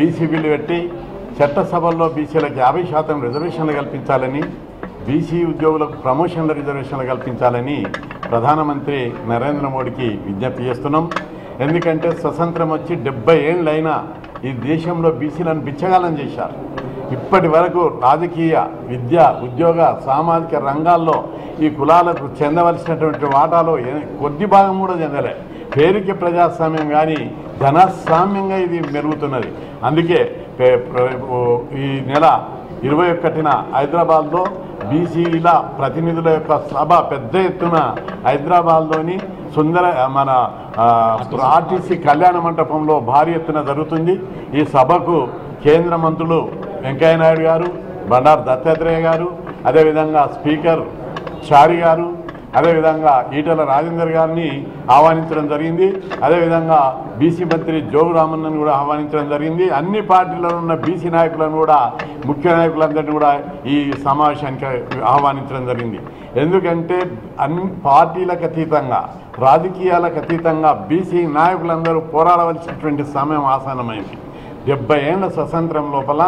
BC bill పెట్టి చట్టసభల్లో బీసీలకు యాభై శాతం రిజర్వేషన్లు కల్పించాలని బీసీ ఉద్యోగులకు ప్రమోషన్ల రిజర్వేషన్లు కల్పించాలని ప్రధానమంత్రి నరేంద్ర మోడీకి విజ్ఞప్తి చేస్తున్నాం. ఎందుకంటే స్వతంత్రం వచ్చి డెబ్బై ఏళ్ళైనా ఈ దేశంలో బీసీలను బిచ్చగాలం చేశారు. ఇప్పటి వరకు రాజకీయ విద్య ఉద్యోగ సామాజిక రంగాల్లో ఈ కులాలకు చెందవలసినటువంటి వాటాలో కొద్ది భాగం కూడా చెందలే. పేరుకి ప్రజాస్వామ్యం కానీ ధనస్వామ్యంగా ఇది మెరుగుతున్నది అందుకే ఈ నెల ఇరవై ఒకటిన హైదరాబాద్లో బీసీల ప్రతినిధుల యొక్క సభ పెద్ద ఎత్తున హైదరాబాద్లోని సుందర మన ఆర్టీసీ కళ్యాణ మంటపంలో భారీ ఎత్తున జరుగుతుంది. ఈ సభకు కేంద్ర మంత్రులు వెంకయ్యనాయుడు గారు బండారు దత్తాత్రేయ గారు అదేవిధంగా స్పీకర్ చారి గారు అదేవిధంగా ఈటల రాజేందర్ గారిని ఆహ్వానించడం జరిగింది. అదేవిధంగా బీసీ మంత్రి జోగు రామన్నను కూడా ఆహ్వానించడం జరిగింది. అన్ని పార్టీలలో ఉన్న బీసీ నాయకులను కూడా ముఖ్య నాయకులందరినీ కూడా ఈ సమావేశానికి ఆహ్వానించడం జరిగింది. ఎందుకంటే అన్ని పార్టీలకు అతీతంగా రాజకీయాలకు అతీతంగా బీసీ నాయకులందరూ పోరాడవలసినటువంటి సమయం ఆసన్నమైంది. డెబ్బై ఏళ్ళ స్వతంత్రం లోపల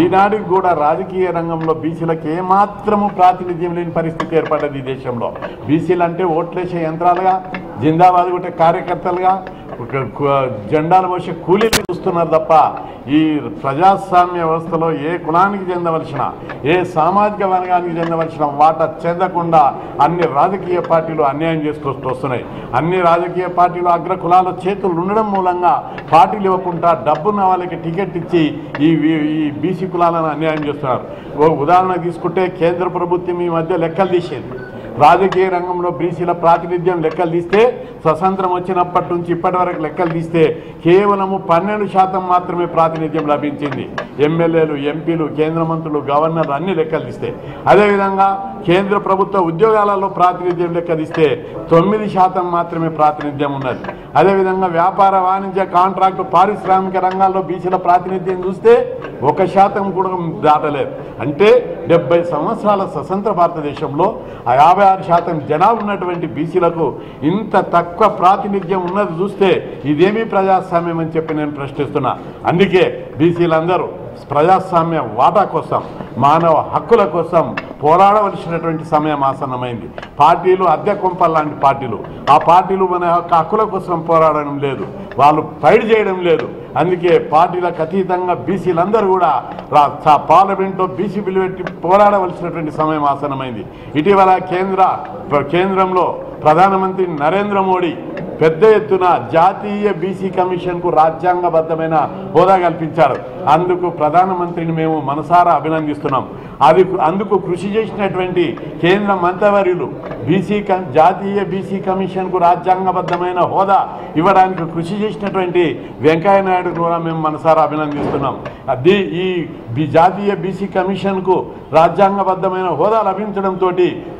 ఈనాటికి కూడా రాజకీయ రంగంలో బీసీలకు ఏమాత్రము ప్రాతినిధ్యం లేని పరిస్థితి ఏర్పడ్డది ఈ దేశంలో. బీసీలు అంటే ఓట్లేసే యంత్రాలుగా జిందాబాద్ కొట్టే కార్యకర్తలుగా ఒక జెండాలు మోసే కూలీలు చూస్తున్నారు తప్ప ఈ ప్రజాస్వామ్య వ్యవస్థలో ఏ కులానికి చెందవలసిన ఏ సామాజిక వర్గానికి చెందవలసిన వాట చెందకుండా అన్ని రాజకీయ పార్టీలు అన్యాయం చేసుకొస్తూ వస్తున్నాయి. అన్ని రాజకీయ పార్టీలు అగ్ర కులాల చేతులు ఉండడం మూలంగా పార్టీలు ఇవ్వకుండా డబ్బున్న వాళ్ళకి టికెట్ ఇచ్చి ఈ ఈ- బీసీ కులాలను అన్యాయం చేస్తున్నారు. ఉదాహరణ తీసుకుంటే కేంద్ర ప్రభుత్వం ఈ మధ్య లెక్కలు తీసేది. రాజకీయ రంగంలో బీసీల ప్రాతినిధ్యం లెక్కలు తీస్తే స్వతంత్రం వచ్చినప్పటి నుంచి ఇప్పటి వరకు లెక్కలు తీస్తే కేవలము పన్నెండు శాతం మాత్రమే ప్రాతినిధ్యం లభించింది. ఎమ్మెల్యేలు ఎంపీలు కేంద్ర మంత్రులు గవర్నర్లు అన్ని లెక్కలు తీస్తే. అదేవిధంగా కేంద్ర ప్రభుత్వ ఉద్యోగాలలో ప్రాతినిధ్యం లెక్కదిస్తే తొమ్మిది శాతం మాత్రమే ప్రాతినిధ్యం ఉన్నది. అదేవిధంగా వ్యాపార వాణిజ్య కాంట్రాక్టు పారిశ్రామిక రంగాల్లో బీసీల ప్రాతినిధ్యం చూస్తే ఒక శాతం కూడా దాటలేదు. అంటే డెబ్బై సంవత్సరాల స్వతంత్ర భారతదేశంలో ఆ యాభై ఆరు శాతం జనాభా ఉన్నటువంటి బీసీలకు ఇంత తక్కువ ప్రాతినిధ్యం ఉన్నది చూస్తే ఇదేమీ ప్రజాస్వామ్యం అని చెప్పి నేను ప్రశ్నిస్తున్నా. అందుకే బీసీలందరూ ప్రజాస్వామ్య వాటా కోసం మానవ హక్కుల కోసం పోరాడవలసినటువంటి సమయం ఆసన్నమైంది. పార్టీలు అద్దె కొంపల్ లాంటి పార్టీలు. ఆ పార్టీలు మన యొక్క హక్కుల కోసం పోరాడడం లేదు. వాళ్ళు ఫైట్ చేయడం లేదు. అందుకే పార్టీలకు అతీతంగా బీసీలందరూ కూడా రా పార్లమెంట్లో బీసీ బిల్లు పెట్టి పోరాడవలసినటువంటి సమయం ఆసనమైంది ఇటీవల కేంద్ర కేంద్రంలో ప్రధానమంత్రి నరేంద్ర మోడీ పెద్ద ఎత్తున జాతీయ బీసీ కమిషన్కు రాజ్యాంగబద్ధమైన హోదా కల్పించారు. అందుకు ప్రధానమంత్రిని మేము మనసారా అభినందిస్తున్నాం. అది అందుకు కృషి చేసినటువంటి కేంద్ర మంత్రివర్యులు బీసీ జాతీయ బీసీ కమిషన్కు రాజ్యాంగబద్ధమైన హోదా ఇవ్వడానికి కృషి చేసినటువంటి వెంకయ్య నాయుడు కూడా మేము మనసారా అభినందిస్తున్నాం. అది ఈ బి- జాతీయ బీసీ కమిషన్కు రాజ్యాంగబద్ధమైన హోదా లభించడంతో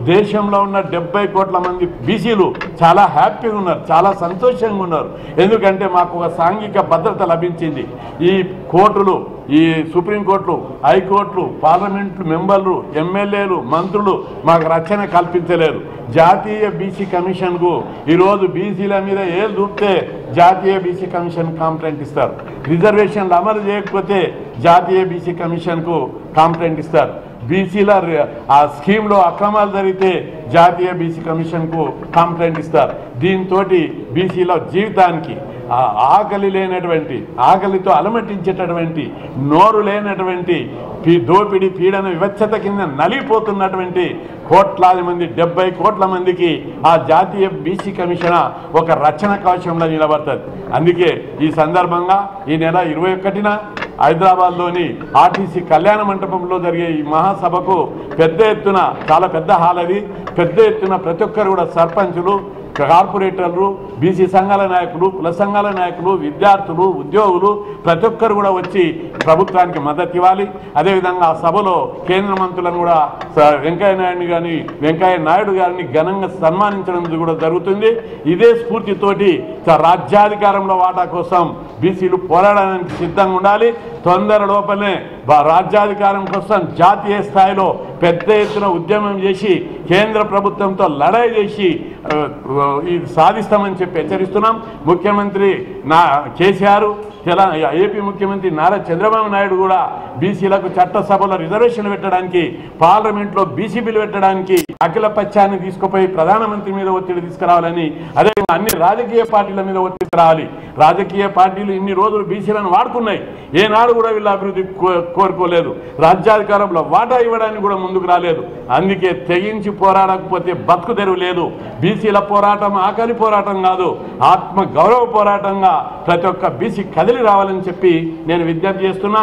దేశంలో ఉన్న డెబ్బై కోట్ల మంది బీసీలు చాలా హ్యాపీగా ఉన్నారు చాలా సంతోషంగా ఉన్నారు. ఎందుకంటే మాకు ఒక సాంఘిక భద్రత లభించింది. ఈ కోర్టులు ఈ సుప్రీంకోర్టులు హైకోర్టులు పార్లమెంట్ మెంబర్లు ఎమ్మెల్యేలు మంత్రులు మాకు రక్షణ కల్పించలేదు. జాతీయ బీసీ కమిషన్కు ఈరోజు బీసీల మీద ఏ చూపితే జాతీయ బీసీ కమిషన్ కాంప్లైంట్ ఇస్తారు. రిజర్వేషన్లు అమలు చేయకపోతే జాతీయ బీసీ కమిషన్కు కాంప్లైంట్ ఇస్తారు. బీసీల ఆ స్కీమ్లో అక్రమాలు జరిగితే జాతీయ బీసీ కమిషన్కు కంప్లైంట్ ఇస్తారు. దీంతో బీసీల జీవితానికి ఆ ఆకలి లేనటువంటి ఆకలితో అలమటించేటటువంటి నోరు లేనటువంటి పీ దోపిడి పీడన వివచ్చత కింద నలిగిపోతున్నటువంటి కోట్లాది మంది డెబ్బై కోట్ల మందికి ఆ జాతీయ బీసీ కమిషన్ ఒక రచన కవచంలో నిలబడుతుంది. అందుకే ఈ సందర్భంగా ఈ నెల ఇరవై ఒకటిన హైదరాబాద్లోని ఆర్టీసీ కళ్యాణ మంటపంలో జరిగే ఈ మహాసభకు పెద్ద ఎత్తున చాలా పెద్ద హాల్ అది పెద్ద ఎత్తున ప్రతి ఒక్కరు కూడా సర్పంచులు కార్పొరేటర్లు బీసీ సంఘాల నాయకులు కుల సంఘాల నాయకులు విద్యార్థులు ఉద్యోగులు ప్రతి ఒక్కరు కూడా వచ్చి ప్రభుత్వానికి మద్దతు ఇవ్వాలి. అదేవిధంగా ఆ సభలో కేంద్ర మంత్రులను కూడా వెంకయ్య నాయుడు కానీ వెంకయ్య నాయుడు గారిని ఘనంగా సన్మానించడం కూడా జరుగుతుంది. ఇదే స్ఫూర్తితోటి స- రాజ్యాధికారంలో వాటా కోసం బీసీలు పోరాడడానికి సిద్ధంగా ఉండాలి. తొందర లోపలనే రాజ్యాధికారం కోసం జాతీయ స్థాయిలో పెద్ద ఎత్తున ఉద్యమం చేసి కేంద్ర ప్రభుత్వంతో లడాయి చేసి ఇది సాధిస్తామని చెప్పి హెచ్చరిస్తున్నాం. ముఖ్యమంత్రి నా కేసీఆర్ తెల ఏపీ ముఖ్యమంత్రి నారా చంద్రబాబు నాయుడు కూడా బీసీలకు చట్టసభలో రిజర్వేషన్ పెట్టడానికి పార్లమెంట్లో బీసీ బిల్లు పెట్టడానికి అఖిల పక్షాన్ని తీసుకుపోయి ప్రధానమంత్రి మీద ఒత్తిడి తీసుకురావాలని అదే అన్ని రాజకీయ పార్టీల మీద ఒత్తిడి రావాలి రాజకీయ పార్టీలు ఇన్ని రోజులు బీసీలను వాడుకున్నాయి ఏనాడు కూడా వీళ్ళ అభివృద్ధి కో- కోరుకోలేదు. రాజ్యాధికారంలో వాటా ఇవ్వడానికి కూడా ముందుకు రాలేదు. అందుకే తెగించి పోరాడకపోతే బతుకు తెరువు లేదు. బీసీల పోరాటం ఆకలి పోరాటం కాదు ఆత్మ గౌరవ పోరాటంగా ప్రతి ఒక్క బీసీ కదిలి రావాలని చెప్పి నేను విజ్ఞప్తి చేస్తున్నా.